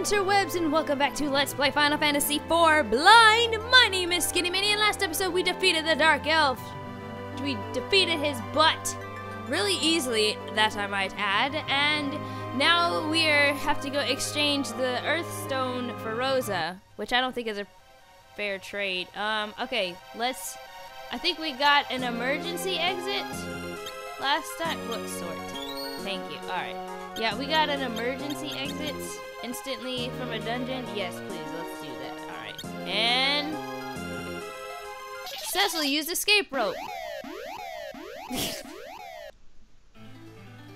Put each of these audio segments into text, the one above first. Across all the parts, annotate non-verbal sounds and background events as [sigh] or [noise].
interwebs and welcome back to Let's Play Final Fantasy IV Blind! My name is SkiniMini and last episode we defeated the Dark Elf. We defeated his butt really easily, that I might add, and now we are, have to go exchange the Earth Stone for Rosa, which I don't think is a fair trade. Um, okay, let's... I think we got an emergency exit last time. Look, sort. Thank you. Alright. Yeah, we got an emergency exit instantly from a dungeon. Yes, please, let's do that. Alright. And... Cecil used escape rope. [laughs]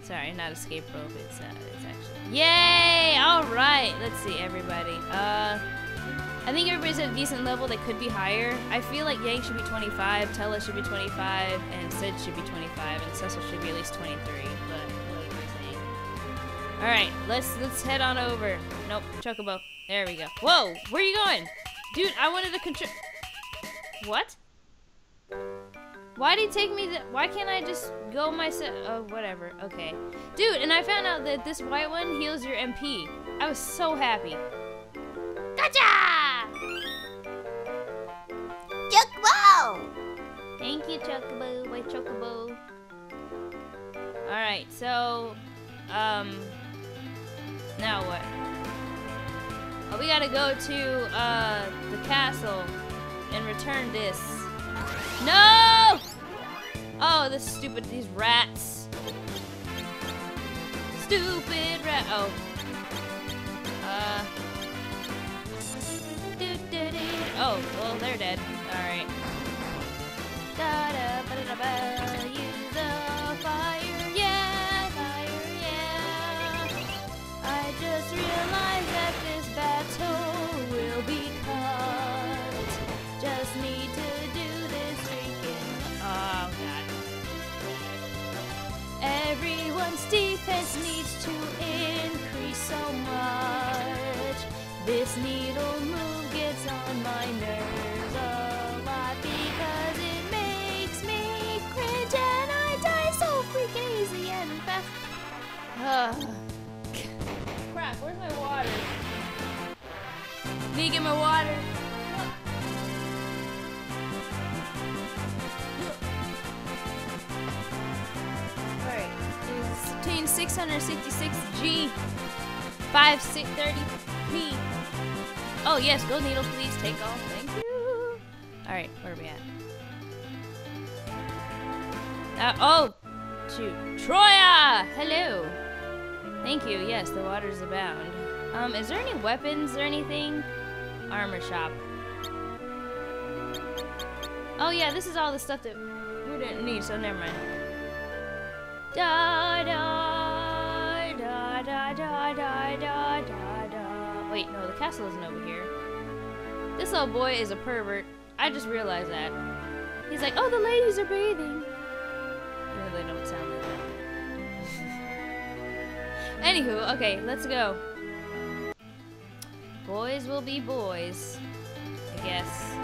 Sorry, not escape rope. It's, uh, it's actually... Yay! Alright! Let's see, everybody. Uh... I think everybody's at a decent level. They could be higher. I feel like Yang should be 25, Tellah should be 25, and Cid should be 25, and Cecil should be at least 23. But All right, let's let's head on over. Nope, Chocobo. There we go. Whoa, where are you going, dude? I wanted to control. What? Why did he take me? Why can't I just go myself? Oh, whatever. Okay, dude. And I found out that this white one heals your MP. I was so happy. Gotcha! Chocobo! Thank you, Chocobo. White Chocobo. Alright, so, um, now what? Oh, we gotta go to, uh, the castle and return this. No! Oh, this stupid, these rats. Stupid rat, oh. Uh, Oh, well, they're dead. Alright. This needle move gets on my nerves a lot because it makes me cringe and I die so freaking easy and fast. Ugh. Crap, where's my water? Need to get my water. Alright, it's obtained 666 G. 5630p. Oh yes, gold needles please, take off, thank you! Alright, where are we at? Uh, oh! Shoot. Troia! Hello! Thank you, yes, the waters abound. Um, is there any weapons or anything? Armor shop. Oh yeah, this is all the stuff that we didn't need, so never mind. Da da da da da da da Wait, no, the castle isn't over here. This little boy is a pervert. I just realized that. He's like, oh, the ladies are bathing. Even they don't sound like that. [laughs] Anywho, okay, let's go. Boys will be boys. I guess.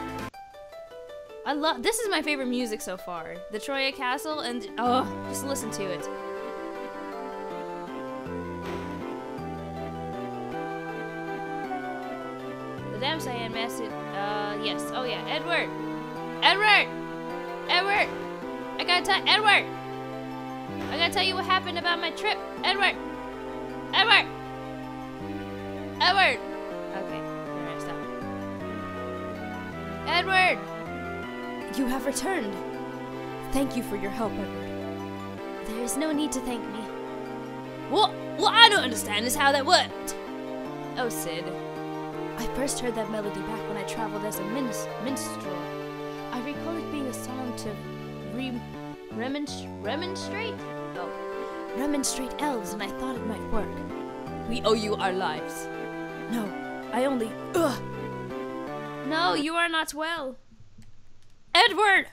I love this is my favorite music so far. The Troia Castle and oh, just listen to it. Cyan message uh yes. Oh yeah, Edward. Edward! Edward! I gotta tell Edward! I gotta tell you what happened about my trip. Edward! Edward! Edward! Okay, alright, stop. Edward! You have returned. Thank you for your help, Edward. There is no need to thank me. What? What I don't understand is how that worked. Oh, Cid. I first heard that melody back when I traveled as a minis- minstrel. I recall it being a song to re- remonst- remonstrate? Oh, remonstrate elves, and I thought it might work. We owe you our lives. No, I only. Ugh! No, you are not well. Edward!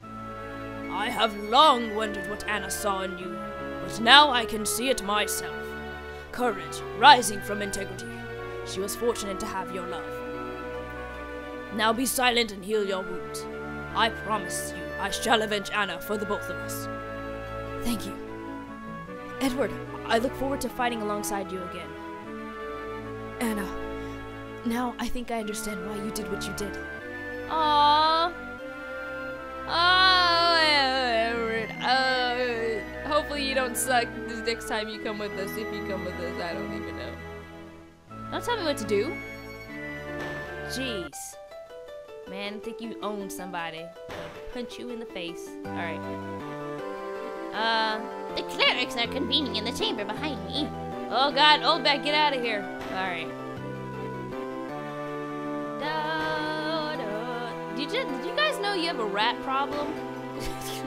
I have long wondered what Anna saw in you, but now I can see it myself. Courage, rising from integrity. She was fortunate to have your love. Now be silent and heal your wounds. I promise you I shall avenge Anna for the both of us. Thank you. Edward, I look forward to fighting alongside you again. Anna, now I think I understand why you did what you did. Aww. Oh, you don't suck the next time you come with us. If you come with us, I don't even know. Don't tell me what to do. Jeez. Man, I think you own somebody. Punch you in the face. Alright. Uh, The clerics are convening in the chamber behind me. oh god, old bat, get out of here. Alright. Did you, did you guys know you have a rat problem? [laughs]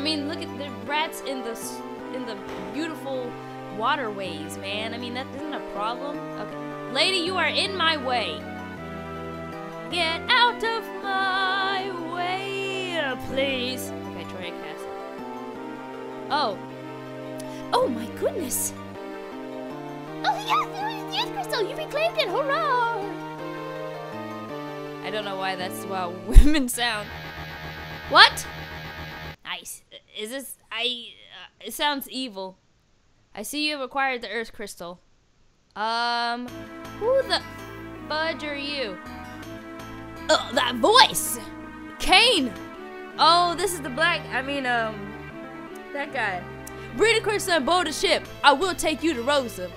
I mean, look at the rats in the in the beautiful waterways, man. I mean, that isn't a problem. Okay, lady, you are in my way. Get out of my way, please. Okay, Troy cast. Oh. Oh my goodness. Oh yes, yes, Crystal, you reclaimed it! Hurrah! I don't know why that's how [laughs] women sound. What? Is this? I. Uh, it sounds evil. I see you have acquired the Earth Crystal. Um, who the fudge are you? Oh, that voice! Kain! Oh, this is the black. I mean, um, that guy. Bring the crystal and board the ship. I will take you to Rosa.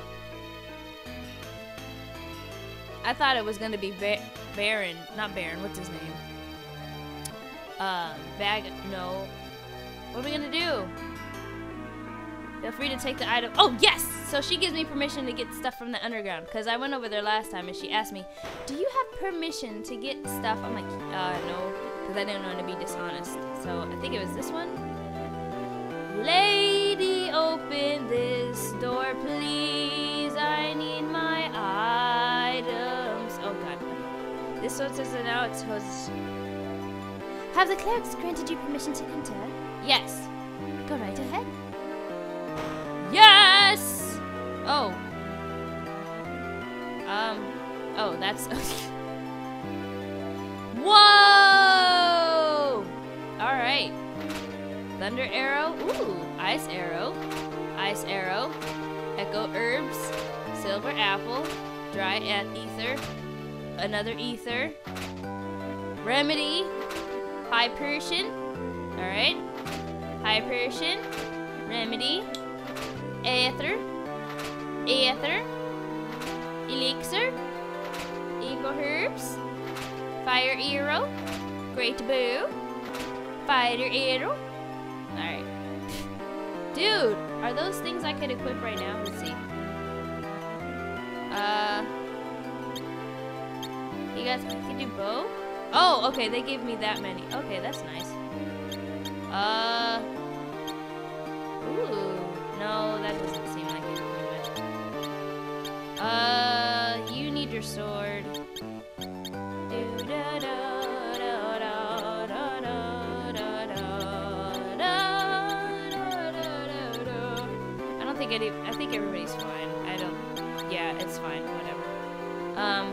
I thought it was gonna be ba- Baron, not Baron. What's his name? Um, bag. No. What are we gonna do? Feel free to take the item. Oh yes! So she gives me permission to get stuff from the underground because I went over there last time and she asked me, "Do you have permission to get stuff?" I'm like, "Uh, no," because I didn't want to be dishonest. So I think it was this one. Lady, open this door, please. I need my items. Oh god. This one says it now. It says Have the clerics granted you permission to enter? Yes. Go right ahead. Yes. Oh. Um. Oh, that's. [laughs] Whoa! All right. Thunder arrow. Ooh, ice arrow. Ice arrow. Echo herbs. Silver apple. Dry at ether. Another ether. Remedy. High Persian. All right. High Persian. Remedy. Ether. Ether. Elixir. Echo herbs. Fire arrow. Great bow. Fighter arrow. Alright. [laughs] Dude, are those things I could equip right now? Let's see. Uh. You guys can do bow? Oh, okay, they gave me that many. Okay, that's nice. Uh. Ooh. No, that doesn't seem like it. Uh, you need your sword. I don't think any. I think everybody's fine. I don't. Yeah, it's fine. Whatever. Um.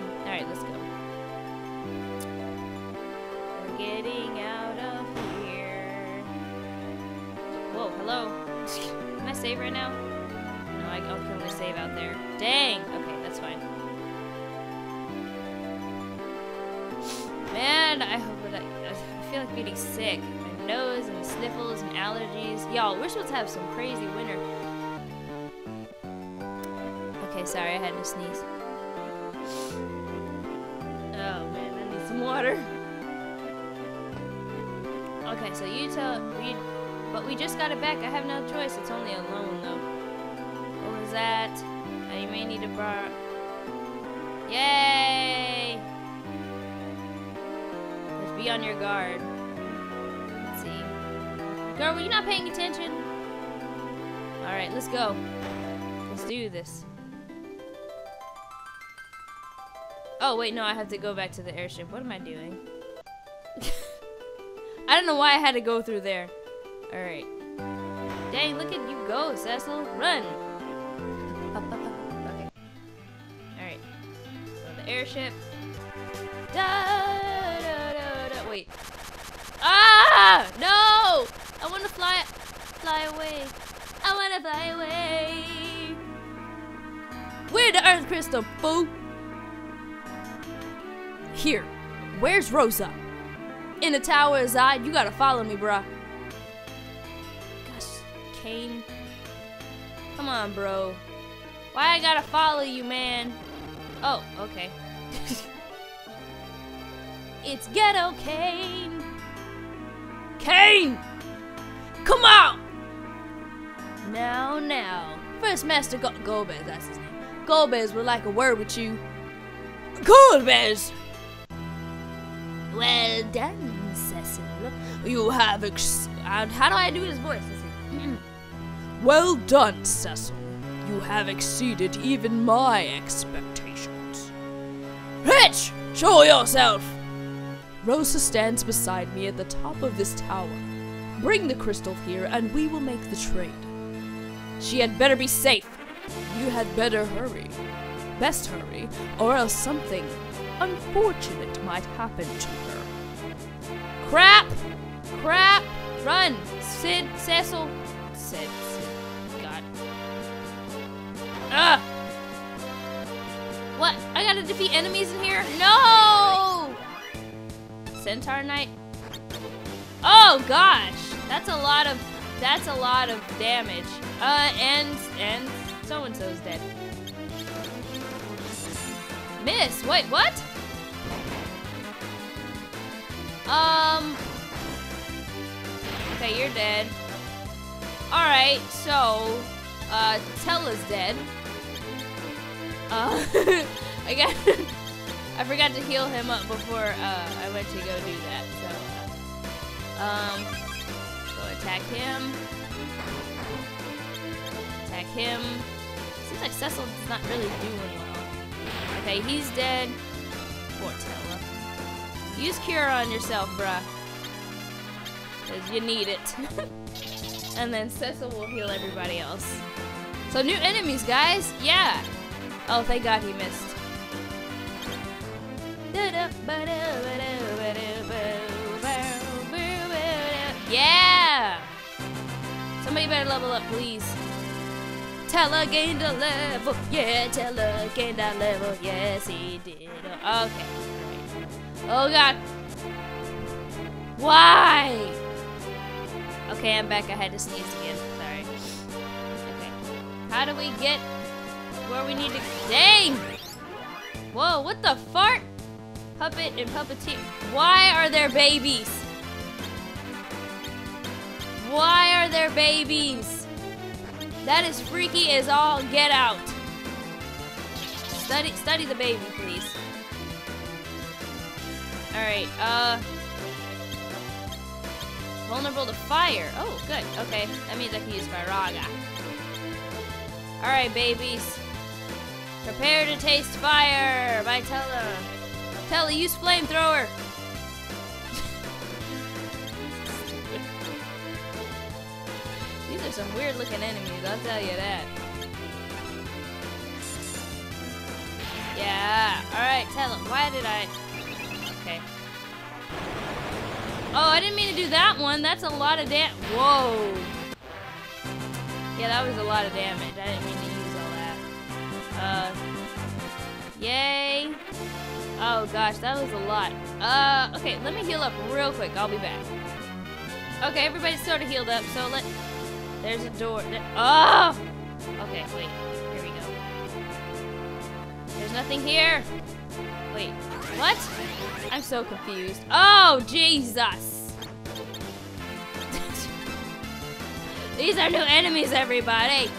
Save right now? No, I, I can only save out there. Dang. Okay, that's fine. Man, I hope that I, I feel like getting sick. My nose and sniffles and allergies. Y'all, we're supposed to have some crazy winter. Okay, sorry, I had to sneeze. Oh man, I need some water. Okay, so you tell but we just got it back. I have no choice. It's only a loan though. What was that? You may need to borrow. Yay! Just be on your guard. Let's see. Girl, were you not paying attention? Alright, let's go. Let's do this. Oh, wait, no, I have to go back to the airship. What am I doing? [laughs] I don't know why I had to go through there. Alright. Dang, look at you go, Cecil. Run! okay. Alright. So the airship. Da, da, da, da. Wait. Ah! No! I want to fly, fly away. I want to fly away. Where the Earth Crystal, fool? Here. Where's Rosa? In the tower is I. You gotta follow me, bruh. Kain. Come on, bro. Why I gotta follow you, man? Oh, okay. [laughs] it's Ghetto Kain. Kain! Come on! Now, now. First Master Go Golbez, that's his name. Golbez would like a word with you. Golbez! Well done, Cecil. You have ex- How do I do his voice? Well done, Cecil. You have exceeded even my expectations. Rich! Show yourself! Rosa stands beside me at the top of this tower. Bring the crystal here and we will make the trade. She had better be safe. You had better hurry. Best hurry, or else something unfortunate might happen to her. Crap! Crap! Run! Cid, Cecil. Cid. God. Ah! What? I gotta defeat enemies in here? No! Centaur Knight? Oh gosh! That's a lot of that's a lot of damage. Uh and and so and so's dead. Miss, wait, what? Um Okay, you're dead. Alright, so uh Tellah's dead. Uh [laughs] I got [laughs] I forgot to heal him up before uh, I went to go do that. So, uh, um, go attack him. Attack him. Seems like Cecil Cecil's not really doing well. Okay, he's dead. Poor Tellah. Use Cure on yourself, bruh. Because you need it. [laughs] and then Cecil will heal everybody else. So new enemies, guys. Yeah. Oh, thank God he missed. Yeah! Somebody better level up, please. Tellah gained a level. Yeah, Tellah gained a level. Yes, he did. Okay. Oh, God. Why? Okay, I'm back. I had to sneeze again. Sorry. Okay. How do we get where we need to... Dang! Whoa, what the fart? Puppet and puppeteer. Why are there babies? Why are there babies? That is freaky as all get out. Study study the baby, please. Alright, uh vulnerable to fire. Oh, good. Okay. That means I can use Firaga. Alright, babies. Prepare to taste fire by Tellah. Tellah, use flamethrower. [laughs] These are some weird looking enemies, I'll tell you that. Yeah, alright, Tellah, why did I... Okay. Oh, I didn't mean to do that one. That's a lot of dam- Whoa. Yeah, that was a lot of damage. I didn't mean to. Uh, yay. Oh gosh, that was a lot. Uh, okay, let me heal up real quick. I'll be back. Okay, everybody's sort of healed up, so let... There's a door. There, oh! Okay, wait. Here we go. There's nothing here. Wait, what? I'm so confused. Oh, Jesus! [laughs] These are new enemies, everybody!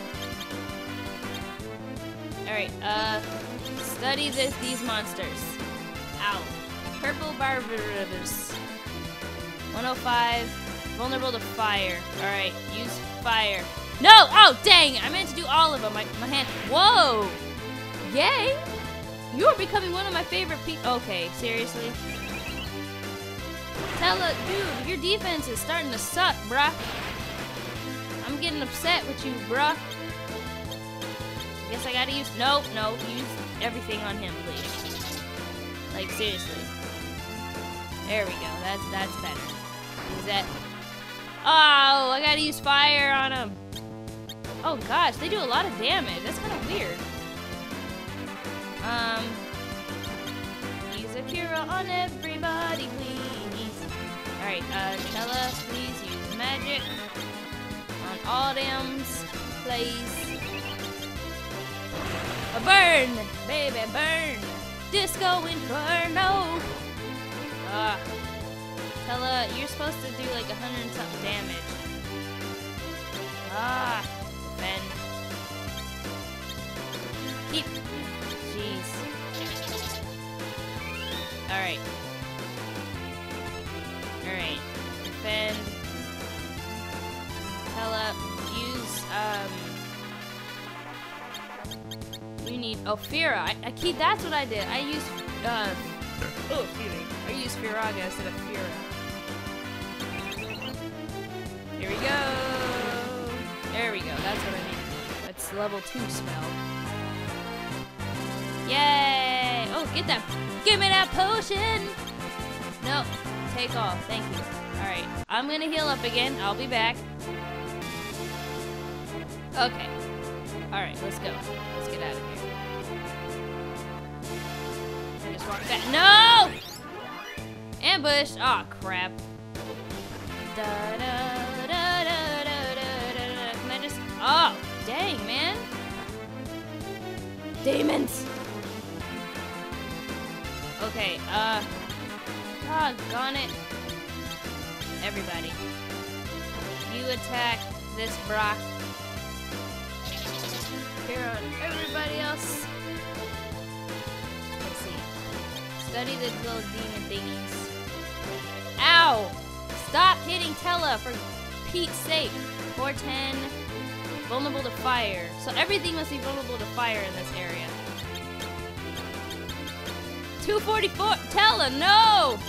Alright, uh, study this, these monsters. Ow. Purple Bavarois. 105. Vulnerable to fire. Alright, use fire. No! Oh, dang! I meant to do all of them. My, my hand. Whoa! Yay! You are becoming one of my favorite people. Okay, seriously? Tellah, dude, your defense is starting to suck, bruh. I'm getting upset with you, bruh. Guess I gotta use. Nope, nope. Use everything on him, please. Like seriously. There we go. That's that's better. Is that? Oh, I gotta use fire on him. Oh gosh, they do a lot of damage. That's kind of weird. Um, use a cure on everybody, please. Alright, uh, Tellah, please use magic on all thems, please. A burn, baby, burn. Disco Inferno. Ah. Tellah, you're supposed to do like a hundred and something damage. Ah. Defend. Keep. Jeez. Alright. Alright. Defend. Tellah, use, um... Need... Fira. I, I keep... That's what I did. I used, uh... Oh, excuse me. I used Firaga instead of Fira. Here we go. There we go. That's what I need. That's level 2 spell. Yay! Oh, get that. Give me that potion! No. Take off. Thank you. Alright. I'm gonna heal up again. I'll be back. Okay. Alright, let's go. Let's get out of here. No! Ambush! Aw, oh, crap. Da, da, da. Can I just... Oh, dang, man. Demons! Okay, uh... Doggone it. Everybody. You attack this Brock. Here on everybody else. Study the little demon thingies. Ow! Stop hitting Tellah for Pete's sake. 410. Vulnerable to fire. So everything must be vulnerable to fire in this area. 244. Tellah, no!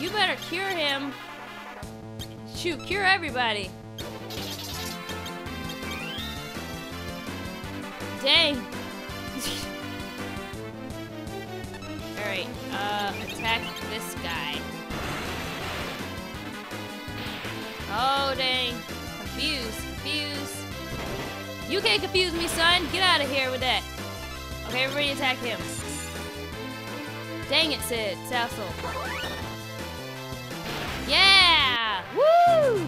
You better cure him. Shoot, cure everybody. Dang. [laughs] Alright, uh, attack this guy. Oh, dang. Confuse, confuse. You can't confuse me, son. Get out of here with that. Okay, everybody attack him. Dang it, Cid. Sassel. Yeah! Woo!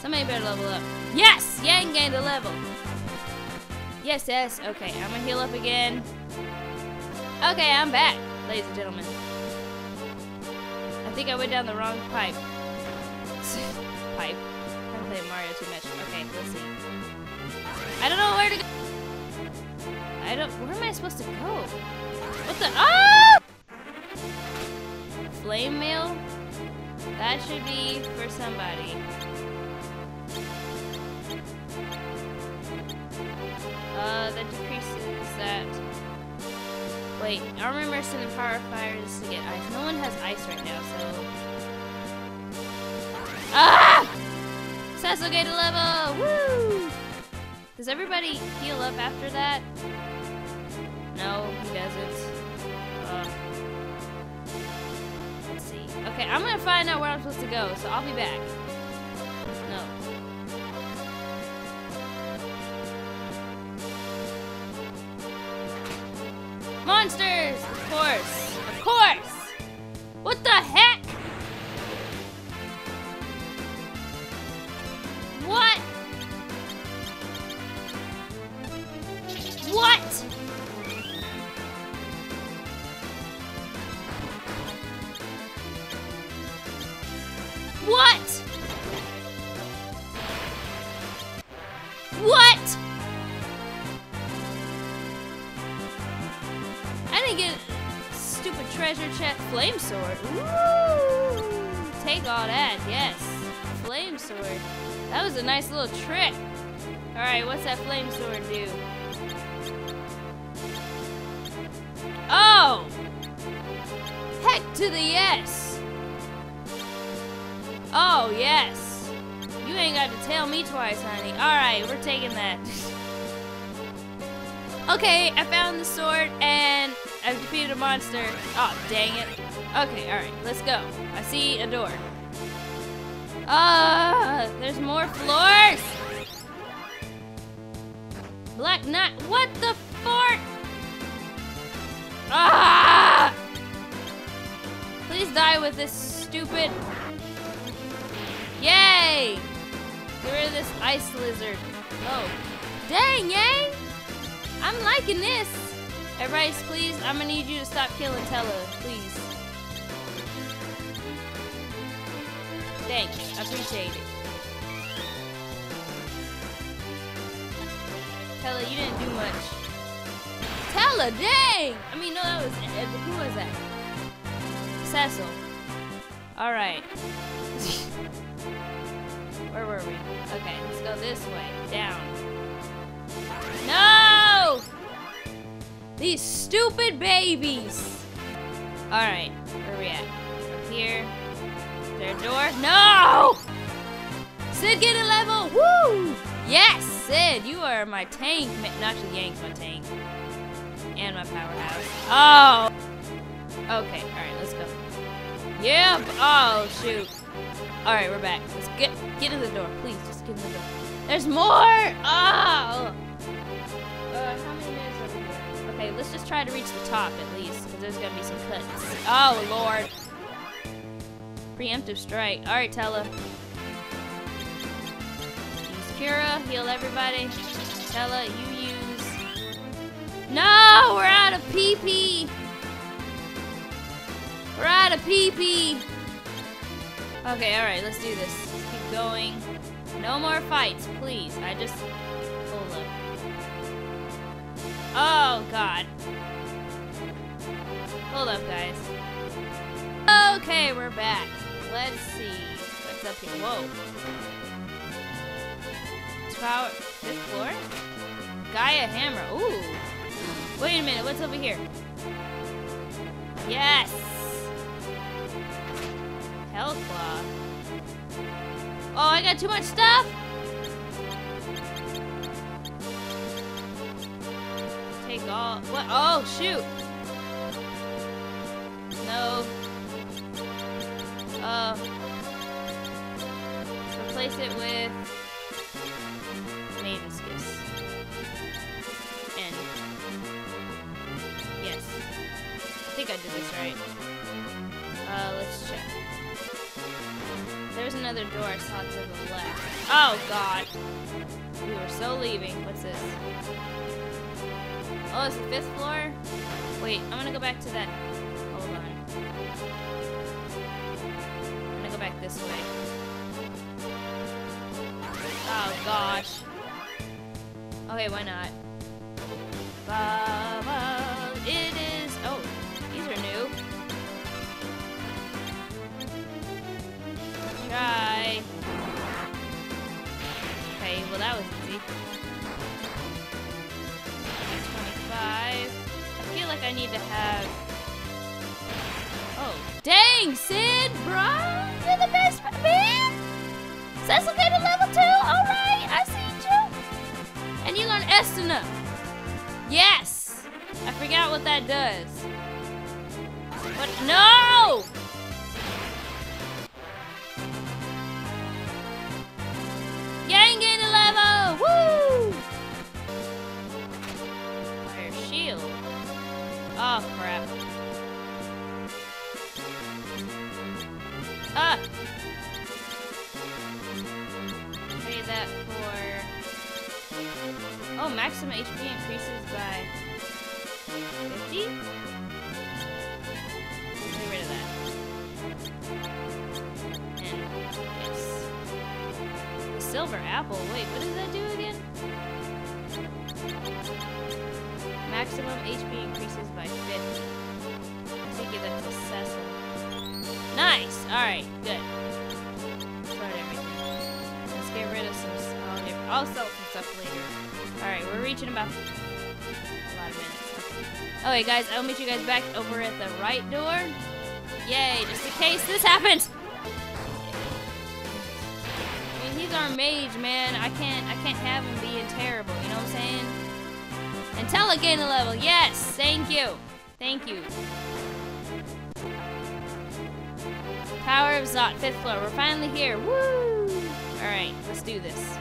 Somebody better level up. Yes! Yang gained a level. Yes, yes. Okay, I'm gonna heal up again. Okay, I'm back, ladies and gentlemen. I think I went down the wrong pipe. [laughs] pipe. I'm playing Mario too much. Okay, let's see. I don't know where to go. I don't. Where am I supposed to go? What the? Oh! Flame mail? That should be for somebody. Uh, that. Wait, I remember sending power fires to get ice. No one has ice right now, so. Ah! A level! Woo! Does everybody heal up after that? No, he doesn't. Uh, let's see. Okay, I'm gonna find out where I'm supposed to go, so I'll be back. Monsters! That, yes. Flame sword. That was a nice little trick. All right, what's that flame sword do? Oh! Heck to the yes! Oh, yes. You ain't got to tell me twice, honey. Alright, we're taking that. [laughs] okay, I found the sword and I've defeated a monster. Oh, dang it. Okay, alright, let's go. I see a door. Ah, uh, there's more floors! Black not. What the fart? Ah! Please die with this stupid. Yay! Get rid of this ice lizard. Oh. Dang, yay! I'm liking this. Everybody, please, I'm gonna need you to stop killing Tellah, please. Thanks, appreciate it. Tellah, you didn't do much. Tellah, dang! I mean, no, that was, uh, who was that? Cecil. Alright. [laughs] Where were we? Okay, let's go this way. Down. No! These stupid babies! Alright, where are we at? Up here. A door? No! Cid, get a level! Woo! Yes, Cid, you are my tank. Not actually, Yang's my tank. And my powerhouse. Oh! Okay, alright, let's go. B- oh, shoot. Alright, we're back. Let's get get in the door, please. Just get in the door. There's more! Oh! Uh, how many minutes are? Okay, let's just try to reach the top at least, because there's gonna be some cuts. Oh, Lord. Preemptive strike. Alright, Tellah. Use Cura, heal everybody. Tellah, you use. No! We're out of PP! We're out of PP! Okay, alright, let's do this. Let's keep going. No more fights, please. I just. Hold up. Oh, God. Hold up, guys. Okay, we're back. Let's see. What's up here? Whoa. Tower. Fifth floor? Gaia hammer. Ooh. Wait a minute, what's over here? Yes! Hellclaw. Oh, I got too much stuff? Take all. What? Oh, shoot. No. Replace it with. Maiden's Kiss. And. Yes. I think I did this right. Uh, let's check. There's another door I saw to the left. Oh, God. We were so leaving. What's this? Oh, it's the fifth floor? Wait, I'm gonna go back to that. Hold on. I'm gonna go back this way. Oh, gosh. Okay, why not? Ba, it is. Oh, these are new. Try. Okay, well that was easy. 25. I feel like I need to have. Oh, dang, Cid, bruh! You're the best man. Cecil get a level two. All right, I see you. And you learn Esuna. Yes! I forgot what that does. But No! Maximum HP increases by 50? Get rid of that. And yes. Silver apple. Wait, what does that do again? Maximum HP increases by 50. I think give that to Cecil. Nice! Alright, good. Later. Alright, we're reaching about a lot of minutes. Okay, guys, I'll meet you guys back over at the right door. Yay, just in case this happens! I mean, he's our mage, man. I can't, I can't have him being terrible, you know what I'm saying? Tellah gain a level, yes! Thank you! Thank you. Tower of Zot, fifth floor. We're finally here. Woo! Alright, let's do this.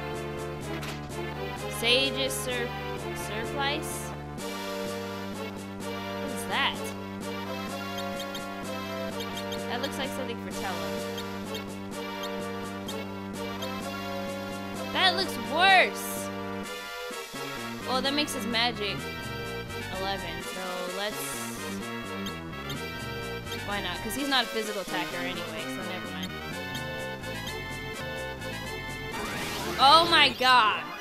Sage's sur Surprise? What is that? That looks like something for Tellah. That looks worse! Well, that makes his magic 11, so let's... Why not? Because he's not a physical attacker anyway, so never mind. Oh my gosh!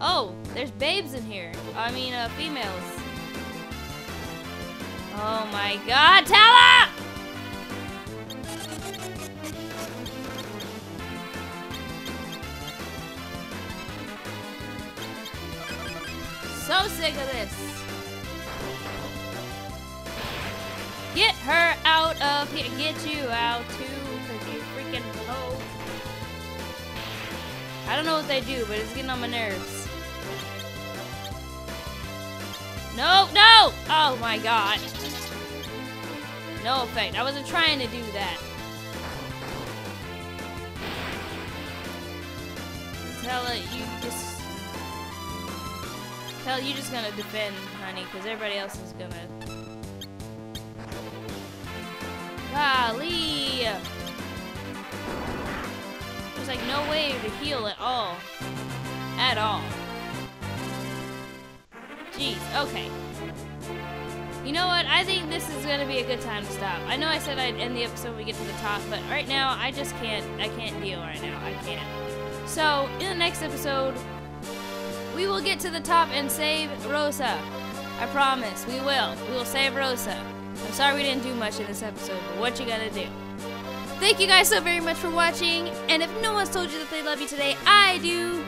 Oh, there's babes in here. I mean, uh, females. Oh my god, Tellah! So sick of this. Get her out of here. Get you out too, cause you freaking hoe. I don't know what they do, but it's getting on my nerves. No, no! Oh my god. No effect. I wasn't trying to do that. Tell it you just Tell you just gonna defend, honey, because everybody else is gonna Golly! There's like no way to heal at all. At all. Jeez, okay. You know what? I think this is gonna be a good time to stop. I know I said I'd end the episode when we get to the top, but right now I just can't I can't deal right now. I can't. So in the next episode, we will get to the top and save Rosa. I promise, we will. We will save Rosa. I'm sorry we didn't do much in this episode, but what you gonna do? Thank you guys so very much for watching, and if no one's told you that they love you today, I do.